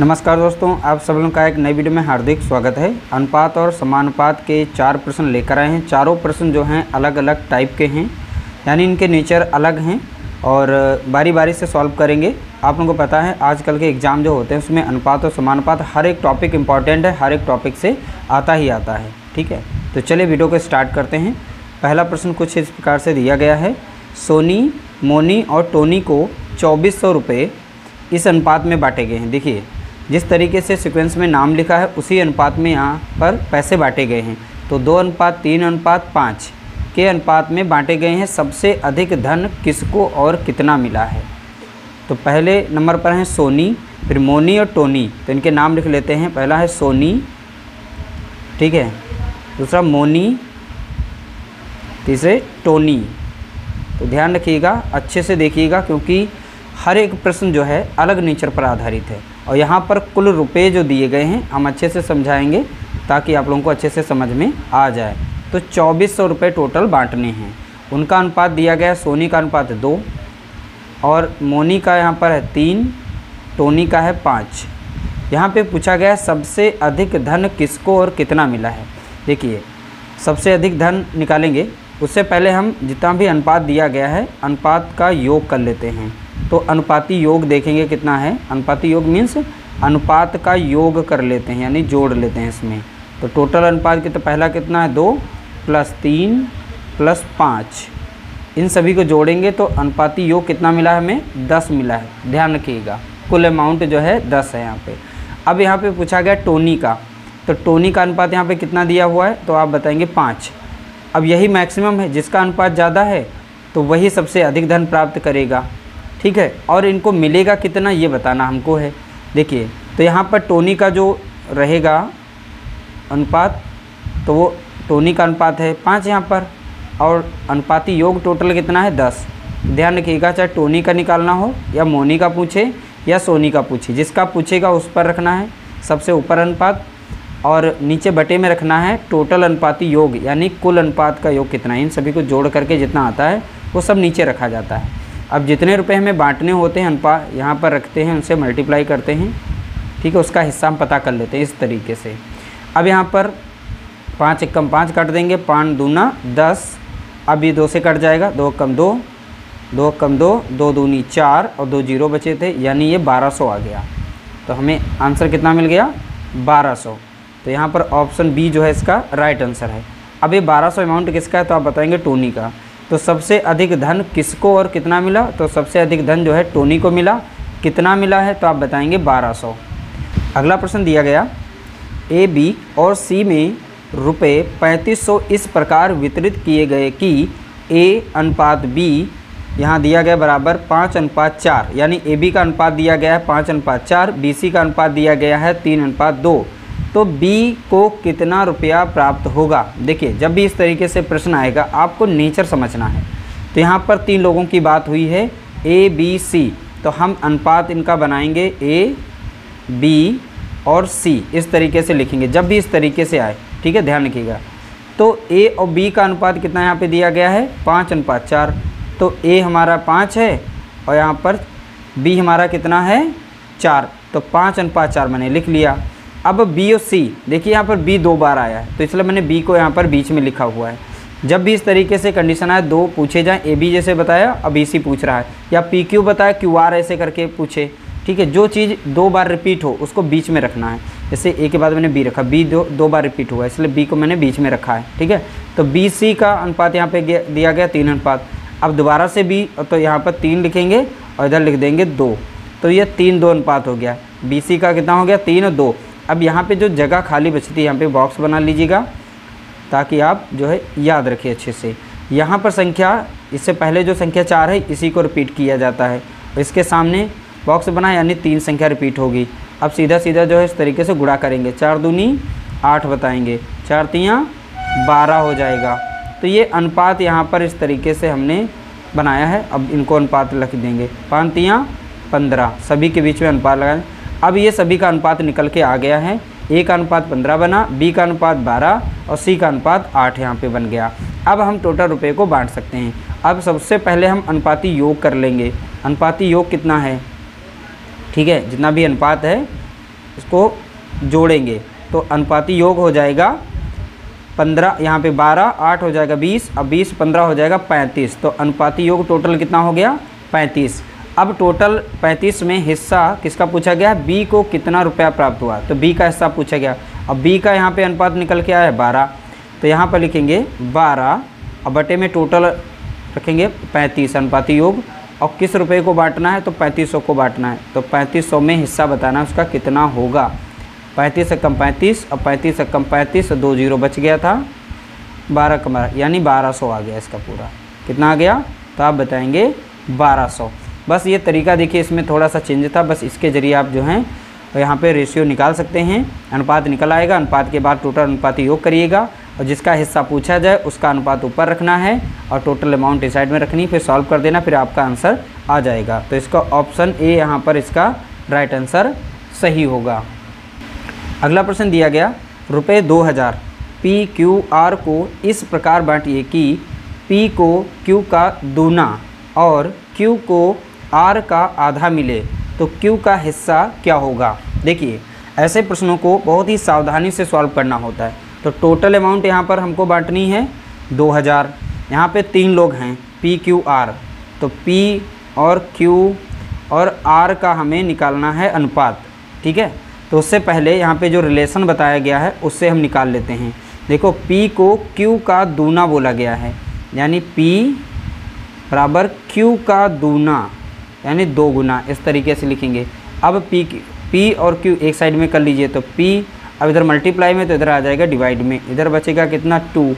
नमस्कार दोस्तों, आप सब लोगों का एक नई वीडियो में हार्दिक स्वागत है। अनुपात और समानुपात के चार प्रश्न लेकर आए हैं। चारों प्रश्न जो हैं अलग अलग टाइप के हैं, यानी इनके नेचर अलग हैं और बारी बारी से सॉल्व करेंगे। आप लोगों को पता है, आजकल के एग्ज़ाम जो होते हैं, उसमें अनुपात और समानुपात हर एक टॉपिक इंपॉर्टेंट है, हर एक टॉपिक से आता ही आता है, ठीक है? तो चलिए वीडियो को स्टार्ट करते हैं। पहला प्रश्न कुछ इस प्रकार से दिया गया है। सोनी, मोनी और टोनी को चौबीस सौ रुपये इस अनुपात में बांटे गए हैं। देखिए जिस तरीके से सीक्वेंस में नाम लिखा है, उसी अनुपात में यहाँ पर पैसे बांटे गए हैं। तो दो अनुपात, तीन अनुपात, पाँच के अनुपात में बांटे गए हैं। सबसे अधिक धन किसको और कितना मिला है? तो पहले नंबर पर हैं सोनी, फिर मोनी और टोनी। तो इनके नाम लिख लेते हैं। पहला है सोनी, ठीक है। दूसरा मोनी, तीसरे टोनी। तो ध्यान रखिएगा, अच्छे से देखिएगा, क्योंकि हर एक प्रश्न जो है अलग नेचर पर आधारित है। और यहाँ पर कुल रुपए जो दिए गए हैं, हम अच्छे से समझाएँगे ताकि आप लोगों को अच्छे से समझ में आ जाए। तो चौबीस सौ रुपये टोटल बांटने हैं। उनका अनुपात दिया गया है, सोनी का अनुपात दो और मोनी का यहाँ पर है तीन, टोनी का है पाँच। यहाँ पे पूछा गया है, सबसे अधिक धन किसको और कितना मिला है? देखिए, सबसे अधिक धन निकालेंगे, उससे पहले हम जितना भी अनुपात दिया गया है, अनुपात का योग कर लेते हैं। तो अनुपाती योग देखेंगे कितना है? अनुपाती योग मीन्स अनुपात का योग कर लेते हैं, यानी जोड़ लेते हैं इसमें। तो टोटल अनुपात की तो पहला कितना है? दो प्लस तीन प्लस पाँच। इन सभी को जोड़ेंगे तो अनुपाती योग कितना मिला है हमें? दस मिला है। ध्यान रखिएगा, कुल अमाउंट जो है दस है यहाँ पे। अब यहाँ पे पूछा गया टोनी का। तो टोनी का अनुपात यहाँ पे कितना दिया हुआ है? तो आप बताएँगे पाँच। अब यही मैक्सिमम है, जिसका अनुपात ज़्यादा है तो वही सबसे अधिक धन प्राप्त करेगा। ठीक है? और इनको मिलेगा कितना, ये बताना हमको है। देखिए तो यहाँ पर टोनी का जो रहेगा अनुपात तो वो टोनी का अनुपात है पाँच यहाँ पर, और अनुपाती योग टोटल कितना है? दस। ध्यान रखिएगा, चाहे टोनी का निकालना हो, या मोनी का पूछे, या सोनी का पूछे, जिसका पूछेगा उस पर रखना है सबसे ऊपर अनुपात, और नीचे बटे में रखना है टोटल अनुपाती योग, यानी कुल अनुपात का योग कितना है। इन सभी को जोड़ करके जितना आता है, वो सब नीचे रखा जाता है। अब जितने रुपए हमें बांटने होते हैं अनपा, यहाँ पर रखते हैं, उनसे मल्टीप्लाई करते हैं, ठीक है, उसका हिस्सा हम पता कर लेते हैं इस तरीके से। अब यहाँ पर पाँच एक कम पाँच काट देंगे, पाँच दूना दस, अब ये दो से कट जाएगा, दो कम दो दो कम दो दो दूनी चार, और दो ज़ीरो बचे थे, यानी ये बारह सौ आ गया। तो हमें आंसर कितना मिल गया? बारह सौ। तो यहाँ पर ऑप्शन बी जो है इसका, राइट आंसर है। अब ये बारह सौ अमाउंट किसका है तो आप बताएँगे टोनी का। तो सबसे अधिक धन किसको और कितना मिला? तो सबसे अधिक धन जो है टोनी को मिला। कितना मिला है? तो आप बताएँगे 1200 अगला प्रश्न दिया गया। ए, बी और सी में रुपए 3500 इस प्रकार वितरित किए गए कि ए अनुपात बी, यहाँ दिया गया बराबर पाँच अनुपात चार, यानी ए, बी का अनुपात दिया गया है पाँच अनुपात चार, बी, सी का अनुपात दिया गया है तीन अनुपात दो। तो बी को कितना रुपया प्राप्त होगा? देखिए, जब भी इस तरीके से प्रश्न आएगा, आपको नेचर समझना है। तो यहाँ पर तीन लोगों की बात हुई है ए बी सी तो हम अनुपात इनका बनाएँगे ए बी और सी इस तरीके से लिखेंगे, जब भी इस तरीके से आए, ठीक है, ध्यान रखिएगा। तो ए और बी का अनुपात कितना यहाँ पे दिया गया है? पाँच अनुपात चार। तो ए हमारा पाँच है और यहाँ पर बी हमारा कितना है? चार। तो पाँच अनुपात चार मैंने लिख लिया। अब बी और सी देखिए यहाँ पर बी दो बार आया है तो इसलिए मैंने बी को यहाँ पर बीच में लिखा हुआ है। जब भी इस तरीके से कंडीशन आए, दो पूछे जाएँ ए बी जैसे बताया, अब बी सी पूछ रहा है, या पी क्यू बताया क्यू आर ऐसे करके पूछे, ठीक है? जो चीज़ दो बार रिपीट हो, उसको बीच में रखना है। जैसे ए के बाद मैंने बी रखा बी दो दो बार रिपीट हुआ इसलिए बी को मैंने बीच में रखा है, ठीक है? तो बी सी का अनुपात यहाँ पे दिया गया तीन अनुपात। अब दोबारा से बी तो यहाँ पर तीन लिखेंगे और इधर लिख देंगे दो तो ये तीन दो अनुपात हो गया। बी सी का कितना हो गया? तीन और दो। अब यहाँ पे जो जगह खाली बचती है, यहाँ पे बॉक्स बना लीजिएगा, ताकि आप जो है याद रखें अच्छे से। यहाँ पर संख्या, इससे पहले जो संख्या चार है, इसी को रिपीट किया जाता है। इसके सामने बॉक्स बना यानी तीन संख्या रिपीट होगी। अब सीधा सीधा जो है इस तरीके से गुड़ा करेंगे। चार दूनी, आठ बताएँगे। चार तियाँ, बारह हो जाएगा। तो ये अनुपात यहाँ पर इस तरीके से हमने बनाया है। अब इनको अनुपात लिख देंगे। पाँच तियाँ, पंद्रह। सभी के बीच में अनुपात लगाएँ। अब ये सभी का अनुपात निकल के आ गया है। ए का अनुपात पंद्रह बना, बी का अनुपात बारह और सी का अनुपात आठ यहाँ पे बन गया। अब हम टोटल रुपए को बांट सकते हैं। अब सबसे पहले हम अनुपाती योग कर लेंगे। अनुपाती योग कितना है? ठीक है, जितना भी अनुपात है, उसको जोड़ेंगे। तो अनुपाती योग हो जाएगा पंद्रह, यहाँ पे बारह, आठ हो जाएगा बीस, अब बीस पंद्रह हो जाएगा पैंतीस। तो अनुपाती योग टोटल कितना हो गया? पैंतीस। अब टोटल पैंतीस में हिस्सा किसका पूछा गया? बी को कितना रुपया प्राप्त हुआ? तो बी का हिस्सा पूछा गया। अब बी का यहाँ पे अनुपात निकल के आया बारह। तो यहाँ पर लिखेंगे बारह। और बटे में टोटल रखेंगे पैंतीस, अनुपाती योग। और किस रुपए को बांटना है? तो पैंतीस को बांटना है। तो पैंतीस में हिस्सा बताना है उसका कितना होगा। पैंतीस कम पैंतीस और पैंतीस कम पैंतीस, दो ज़ीरो बच गया था। बारह कम यानी बारह सौ आ गया इसका पूरा। कितना आ गया? तो आप बताएँगे बारह सौ। बस ये तरीका देखिए, इसमें थोड़ा सा चेंज था, बस इसके ज़रिए आप जो हैं, यहाँ पे रेशियो निकाल सकते हैं। अनुपात निकल आएगा, अनुपात के बाद टोटल अनुपात योग करिएगा और जिसका हिस्सा पूछा जाए, उसका अनुपात ऊपर रखना है और टोटल अमाउंट इस साइड में रखनी फिर सॉल्व कर देना, फिर आपका आंसर आ जाएगा। तो इसका ऑप्शन ए यहाँ पर इसका राइट आंसर सही होगा। अगला प्रश्न दिया गया रुपये दो हज़ार पी क्यू आर को इस प्रकार बांटिए कि पी को क्यू का दूना और क्यू को आर का आधा मिले तो क्यू का हिस्सा क्या होगा? देखिए, ऐसे प्रश्नों को बहुत ही सावधानी से सॉल्व करना होता है। तो टोटल अमाउंट यहाँ पर हमको बांटनी है दो हज़ार। यहाँ पर तीन लोग हैं, पी, क्यू, आर। तो पी और क्यू और आर का हमें निकालना है अनुपात, ठीक है? तो उससे पहले यहाँ पे जो रिलेशन बताया गया है, उससे हम निकाल लेते हैं। देखो P को Q का दूना बोला गया है, यानी P बराबर Q का दूना। यानी दो गुना इस तरीके से लिखेंगे। अब P P और Q एक साइड में कर लीजिए तो P अब इधर मल्टीप्लाई में तो इधर आ जाएगा डिवाइड में। इधर बचेगा कितना? टू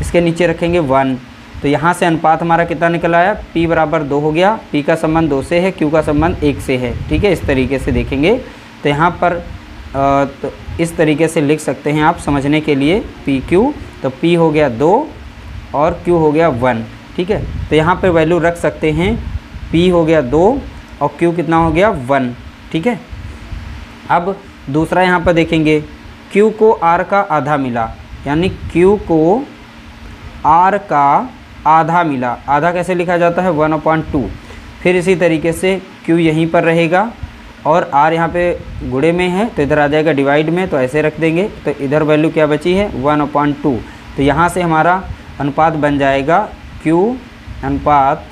इसके नीचे रखेंगे वन तो यहाँ से अनुपात हमारा कितना निकल आया? P बराबर दो हो गया। P का संबंध दो से है Q का संबंध एक से है। ठीक है? इस तरीके से देखेंगे। तो यहाँ पर आ, तो इस तरीके से लिख सकते हैं आप समझने के लिए पी क्यू तो पी हो गया दो और क्यू हो गया वन ठीक है? तो यहाँ पर वैल्यू रख सकते हैं। पी हो गया दो और क्यू कितना हो गया वन। ठीक है? अब दूसरा यहाँ पर देखेंगे। क्यू को आर का आधा मिला। यानी क्यू को आर का आधा मिला। आधा कैसे लिखा जाता है? One upon two. फिर इसी तरीके से क्यू यहीं पर रहेगा और आर यहाँ पे गुड़े में है तो इधर आ जाएगा डिवाइड में तो ऐसे रख देंगे। तो इधर वैल्यू क्या बची है? One upon two. तो यहाँ से हमारा अनुपात बन जाएगा क्यू अनुपात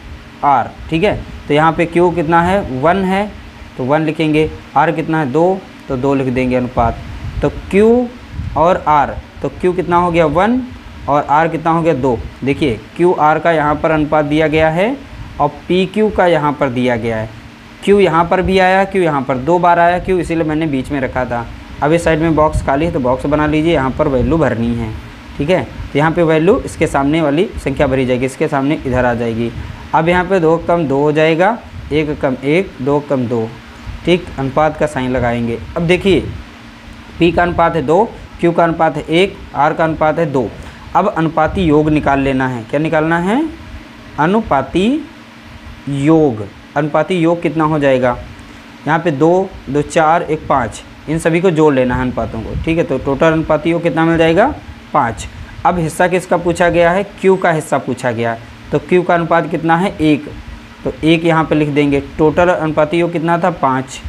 आर ठीक है? तो यहाँ पे क्यू कितना है? वन है। तो वन लिखेंगे। आर कितना है? दो। तो दो लिख देंगे अनुपात। तो क्यू और आर तो क्यू कितना हो गया? वन और आर कितना हो गया? दो। देखिए क्यू आर का यहाँ पर अनुपात दिया गया है और पी क्यू का यहाँ पर दिया गया है। क्यू यहाँ पर भी आया क्यू यहाँ पर दो बार आया क्यू इसीलिए मैंने बीच में रखा था। अब इस साइड में बॉक्स खाली है तो बॉक्स बना लीजिए। यहाँ पर वैल्यू भरनी है, ठीक है? तो यहाँ पे वैल्यू इसके सामने वाली संख्या भरी जाएगी, इसके सामने इधर आ जाएगी। अब यहाँ पे दो कम दो हो जाएगा, एक कम एक, दो कम दो। ठीक, अनुपात का साइन लगाएँगे। अब देखिए पी का अनुपात है दो क्यू का अनुपात है एक आर का अनुपात है दो। अब अनुपाती योग निकाल लेना है। क्या निकालना है? अनुपाती योग। अनुपाती योग कितना हो जाएगा? यहाँ पे दो दो चार, एक पाँच। इन सभी को जोड़ लेना है अनुपातों को। ठीक है तो टोटल अनुपाती योग कितना मिल जाएगा? पाँच। अब हिस्सा किसका पूछा गया है? क्यू का हिस्सा पूछा गया है। तो क्यू का अनुपात कितना है? एक। तो एक यहाँ पे लिख देंगे। टोटल अनुपाती योग कितना था? पाँच।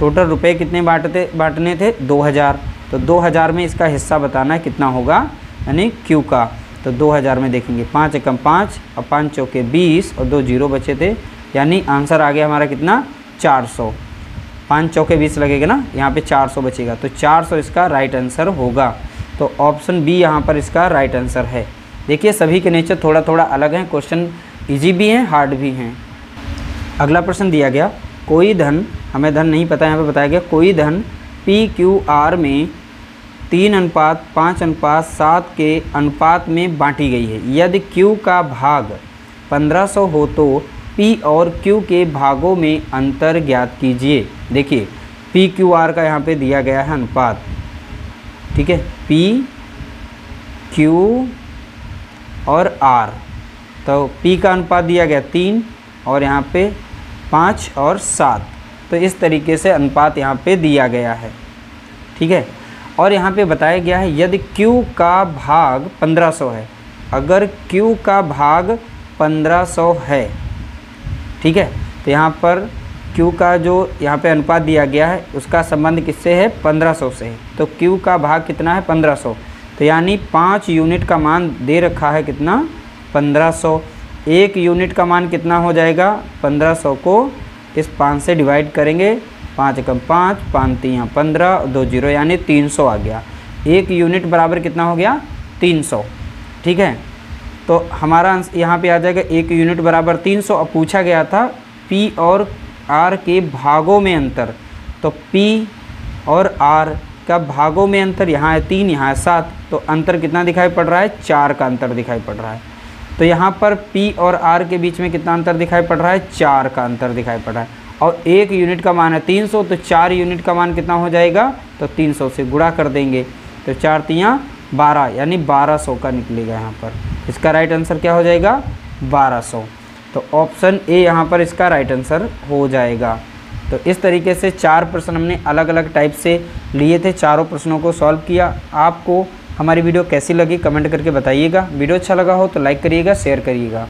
टोटल रुपए कितने बांटते, बांटने थे? दो हज़ार। तो दो हज़ार में इसका हिस्सा बताना है कितना होगा? यानी क्यू का। तो दो हज़ार में देखेंगे। पाँच एकम पाँच और पाँच चौके बीस और दो ज़ीरो बचे थे। यानी आंसर आ गया हमारा कितना? 400 पाँच चौके बीस लगेगा ना? यहाँ पे 400 बचेगा। तो 400 इसका राइट आंसर होगा। तो ऑप्शन बी यहाँ पर इसका राइट आंसर है। देखिए, सभी के नेचर थोड़ा थोड़ा अलग हैं, क्वेश्चन इजी भी हैं हार्ड भी हैं। अगला प्रश्न दिया गया, कोई धन, हमें धन नहीं पता, यहाँ पर बताया गया, कोई धन पी क्यू आर में तीन अनुपात, पाँच अनुपात, सात के अनुपात में बांटी गई है। यदि क्यू का भाग 1500 हो तो पी और क्यू के भागों में अंतर ज्ञात कीजिए। देखिए पी क्यू आर का यहाँ पे दिया गया है अनुपात। ठीक है पी क्यू और आर। तो पी का अनुपात दिया गया तीन और यहाँ पे पाँच और सात। तो इस तरीके से अनुपात यहाँ पे दिया गया है। ठीक है? और यहाँ पे बताया गया है, यदि Q का भाग 1500 है, अगर Q का भाग 1500 है, ठीक है? तो यहाँ पर क्यू का जो यहाँ पे अनुपात दिया गया है, उसका संबंध किससे है? 1500 से है तो क्यू का भाग कितना है? 1500 तो यानी पाँच यूनिट का मान दे रखा है कितना? 1500 एक यूनिट का मान कितना हो जाएगा? 1500 को इस पाँच से डिवाइड करेंगे। पाँच कम पाँच पाँच तीन पंद्रह, दो ज़ीरो, यानी तीन सौ आ गया। एक यूनिट बराबर कितना हो गया? तीन सौ। ठीक है? तो हमारा आंसर यहाँ पे आ जाएगा एक यूनिट बराबर तीन सौ। अब पूछा गया था पी और आर के भागों में अंतर। तो पी और आर का भागों में अंतर यहाँ है तीन, यहाँ है सात? तो अंतर कितना दिखाई पड़ रहा है? चार का अंतर दिखाई पड़ रहा है। तो यहाँ पर पी और आर के बीच में कितना अंतर दिखाई पड़ रहा है? चार का अंतर दिखाई पड़ रहा है। और एक यूनिट का मान है तीन सौ तो चार यूनिट का मान कितना हो जाएगा? तो तीन सौ से गुड़ा कर देंगे। तो चार तियाँ बारह, यानी बारह सौ का निकलेगा यहाँ पर। इसका राइट आंसर क्या हो जाएगा? बारह सौ। तो ऑप्शन ए यहाँ पर इसका राइट आंसर हो जाएगा। तो इस तरीके से चार प्रश्न हमने अलग अलग टाइप से लिए थे, चारों प्रश्नों को सॉल्व किया। आपको हमारी वीडियो कैसी लगी, कमेंट करके बताइएगा। वीडियो अच्छा लगा हो तो लाइक करिएगा शेयर करिएगा।